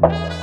you